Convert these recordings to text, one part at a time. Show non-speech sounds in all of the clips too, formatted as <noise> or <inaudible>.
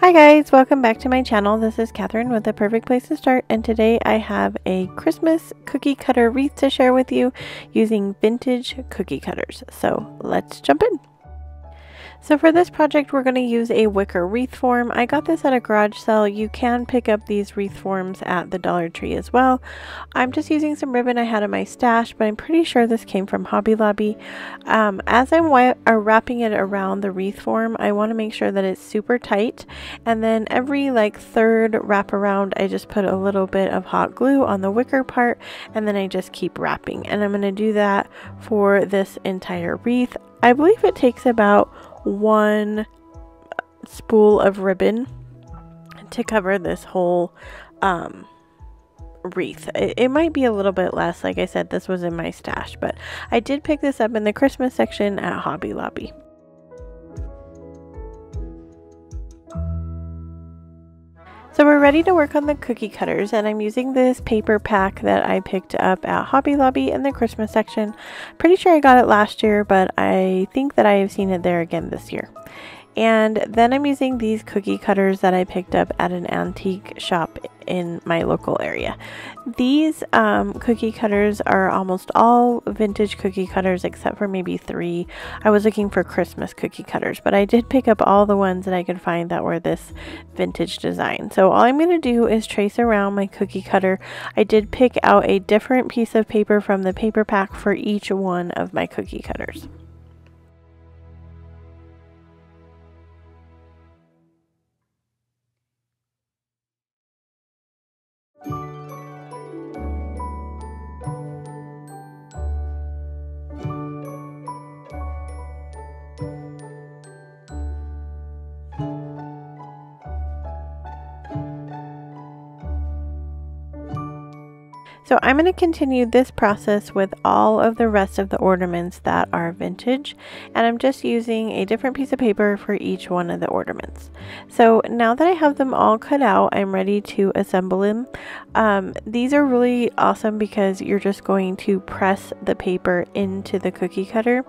Hi guys, welcome back to my channel. This is Catherine with The Perfect Place to Start and today I have a Christmas cookie cutter wreath to share with you using vintage cookie cutters. So let's jump in. So for this project, we're going to use a wicker wreath form. I got this at a garage sale. You can pick up these wreath forms at the Dollar Tree as well. I'm just using some ribbon I had in my stash, but I'm pretty sure this came from Hobby Lobby. Um, as I'm uh, wrapping it around the wreath form, I want to make sure that it's super tight. And then every like third wrap around, I just put a little bit of hot glue on the wicker part, and then I just keep wrapping. And I'm going to do that for this entire wreath. I believe it takes about one spool of ribbon to cover this whole um, wreath. It, it, might be a little bit less. Like I said, this was in my stash, but I did pick this up in the Christmas section at Hobby Lobby. So we're ready to work on the cookie cutters and I'm using this paper pack that I picked up at Hobby Lobby in the Christmas section. Pretty sure I got it last year, but I think that I have seen it there again this year. And then I'm using these cookie cutters that I picked up at an antique shop in my local area. These um, cookie cutters are almost all vintage cookie cutters except for maybe three. I was looking for Christmas cookie cutters, but I did pick up all the ones that I could find that were this vintage design. So all I'm going to do is trace around my cookie cutter. I did pick out a different piece of paper from the paper pack for each one of my cookie cutters. So I'm going to continue this process with all of the rest of the ornaments that are vintage and I'm just using a different piece of paper for each one of the ornaments. So now that I have them all cut out, I'm ready to assemble them. Um, these are really awesome because you're just going to press the paper into the cookie cutter.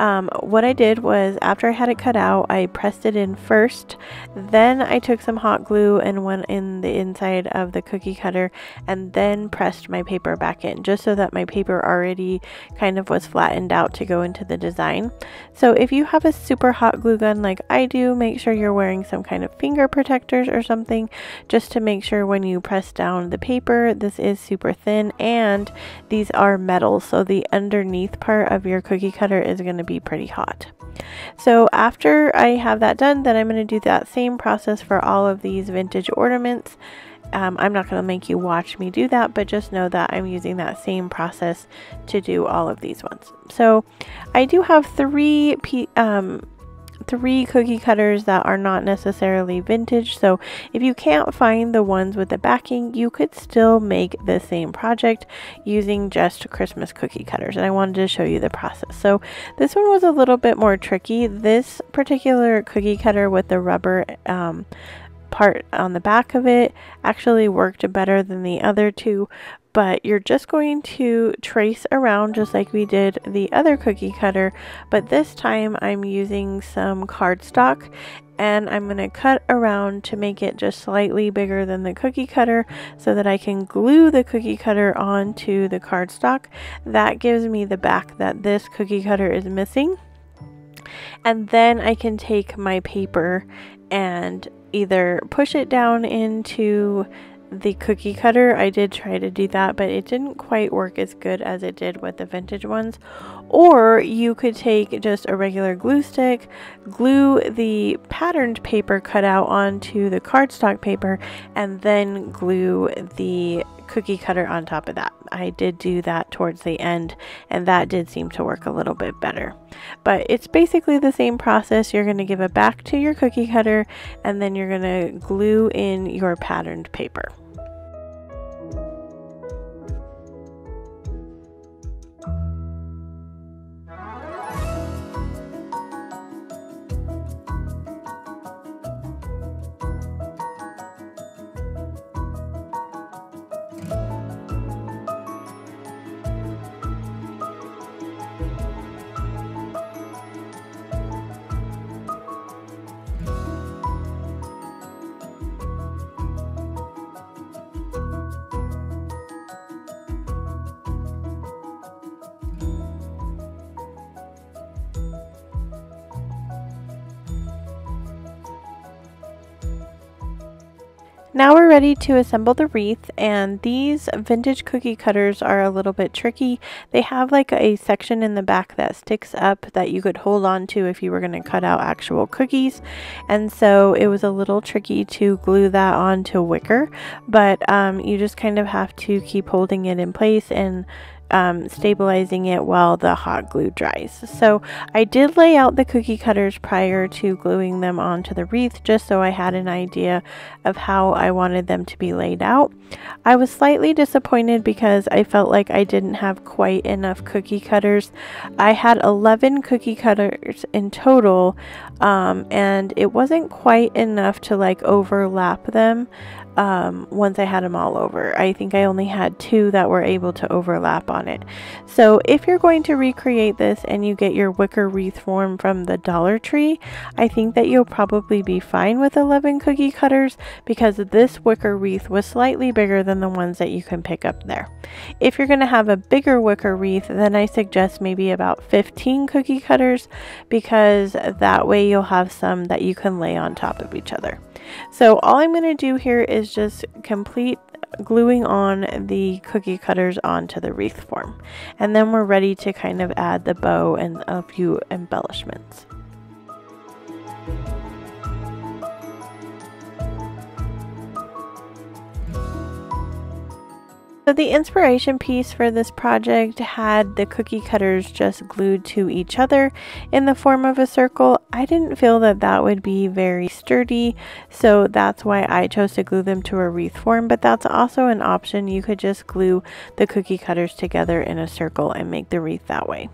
Um, what I did was after I had it cut out, I pressed it in first, then I took some hot glue and went in the inside of the cookie cutter and then pressed my paper back in just so that my paper already kind of was flattened out to go into the design. So if you have a super hot glue gun like I do, make sure you're wearing some kind of finger protectors or something just to make sure when you press down the paper, this is super thin and these are metal. So the underneath part of your cookie cutter is going to be pretty hot. So after I have that done, then I'm going to do that same process for all of these vintage ornaments. Um, I'm not going to make you watch me do that, but just know that I'm using that same process to do all of these ones. So I do have three um, three cookie cutters that are not necessarily vintage. So if you can't find the ones with the backing, you could still make the same project using just Christmas cookie cutters. And I wanted to show you the process. So this one was a little bit more tricky. This particular cookie cutter with the rubber um, part on the back of it actually worked better than the other two but you're just going to trace around just like we did the other cookie cutter. But this time I'm using some cardstock and I'm going to cut around to make it just slightly bigger than the cookie cutter so that I can glue the cookie cutter onto the cardstock. That gives me the back that this cookie cutter is missing. And then I can take my paper and either push it down into the cookie cutter. I did try to do that, but it didn't quite work as good as it did with the vintage ones. Or you could take just a regular glue stick, glue the patterned paper cut out onto the cardstock paper, and then glue the cookie cutter on top of that. I did do that towards the end, and that did seem to work a little bit better. But it's basically the same process. You're going to give it back to your cookie cutter, and then you're going to glue in your patterned paper. Now we're ready to assemble the wreath and these vintage cookie cutters are a little bit tricky. They have like a section in the back that sticks up that you could hold on to if you were going to cut out actual cookies and so it was a little tricky to glue that onto wicker but um, you just kind of have to keep holding it in place and um, stabilizing it while the hot glue dries. So I did lay out the cookie cutters prior to gluing them onto the wreath just so I had an idea of how I wanted them to be laid out. I was slightly disappointed because I felt like I didn't have quite enough cookie cutters. I had 11 cookie cutters in total um, and it wasn't quite enough to like overlap them um, once I had them all over. I think I only had two that were able to overlap on it. So if you're going to recreate this and you get your wicker wreath form from the Dollar Tree, I think that you'll probably be fine with 11 cookie cutters because this wicker wreath was slightly bigger than the ones that you can pick up there. If you're going to have a bigger wicker wreath, then I suggest maybe about 15 cookie cutters because that way you'll have some that you can lay on top of each other. So all I'm going to do here is just complete gluing on the cookie cutters onto the wreath form. And then we're ready to kind of add the bow and a few embellishments. So the inspiration piece for this project had the cookie cutters just glued to each other in the form of a circle. I didn't feel that that would be very sturdy, so that's why I chose to glue them to a wreath form, but that's also an option. You could just glue the cookie cutters together in a circle and make the wreath that way.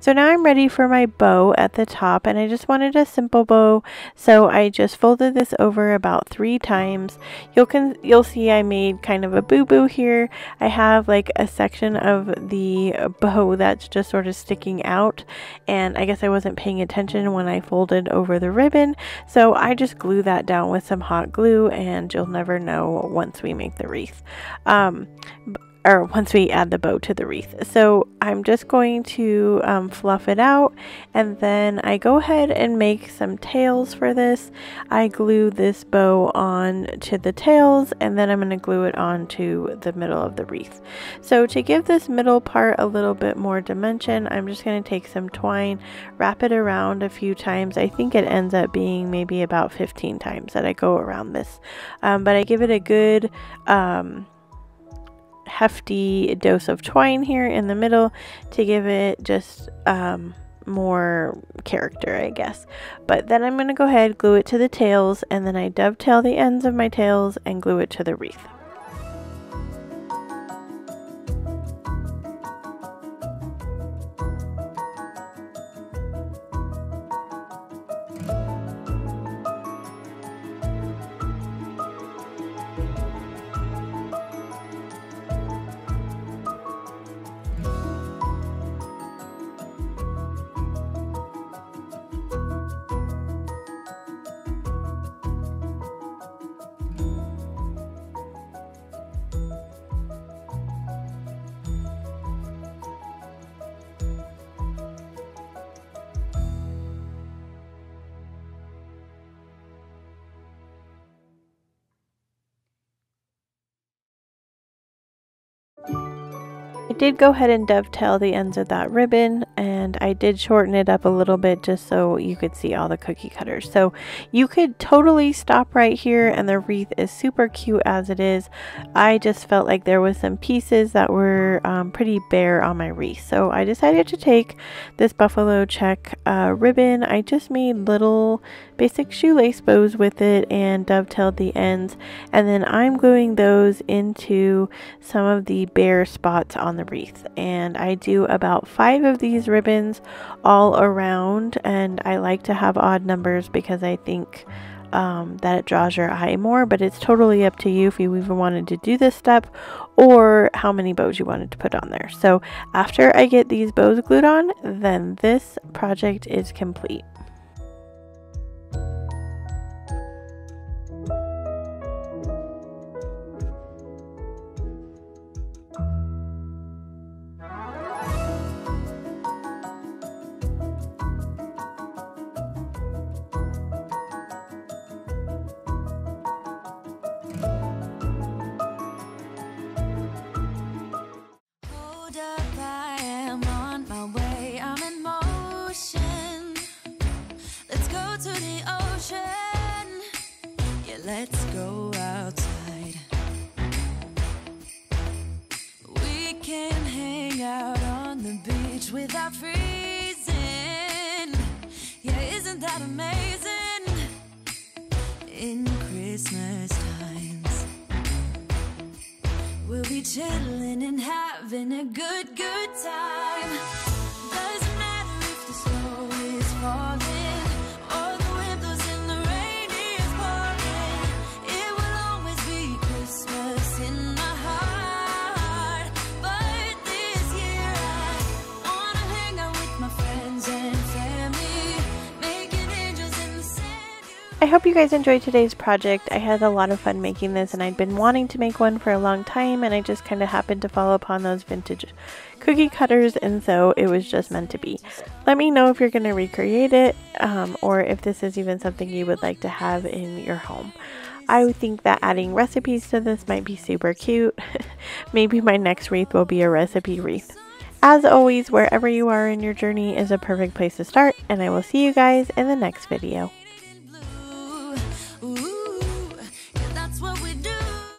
So now I'm ready for my bow at the top and I just wanted a simple bow so I just folded this over about three times. You'll can you'll see I made kind of a boo-boo here. I have like a section of the bow that's just sort of sticking out and I guess I wasn't paying attention when I folded over the ribbon so I just glue that down with some hot glue and you'll never know once we make the wreath. Um, or once we add the bow to the wreath. So I'm just going to um, fluff it out and then I go ahead and make some tails for this. I glue this bow on to the tails and then I'm going to glue it onto the middle of the wreath. So to give this middle part a little bit more dimension, I'm just going to take some twine, wrap it around a few times. I think it ends up being maybe about 15 times that I go around this. Um, but I give it a good um, hefty dose of twine here in the middle to give it just um, more character, I guess. But then I'm going to go ahead, glue it to the tails, and then I dovetail the ends of my tails and glue it to the wreath. I did go ahead and dovetail the ends of that ribbon and I did shorten it up a little bit just so you could see all the cookie cutters. So you could totally stop right here and the wreath is super cute as it is. I just felt like there was some pieces that were um, pretty bare on my wreath. So I decided to take this buffalo check uh, ribbon. I just made little basic shoelace bows with it and dovetailed the ends and then I'm gluing those into some of the bare spots on the wreath and I do about five of these ribbons all around and I like to have odd numbers because I think um, that it draws your eye more but it's totally up to you if you even wanted to do this step or how many bows you wanted to put on there. So after I get these bows glued on then this project is complete having a good, I hope you guys enjoyed today's project. I had a lot of fun making this and I'd been wanting to make one for a long time and I just kind of happened to fall upon those vintage cookie cutters and so it was just meant to be. Let me know if you're going to recreate it um, or if this is even something you would like to have in your home. I think that adding recipes to this might be super cute. <laughs> Maybe my next wreath will be a recipe wreath. As always, wherever you are in your journey is a perfect place to start, and I will see you guys in the next video.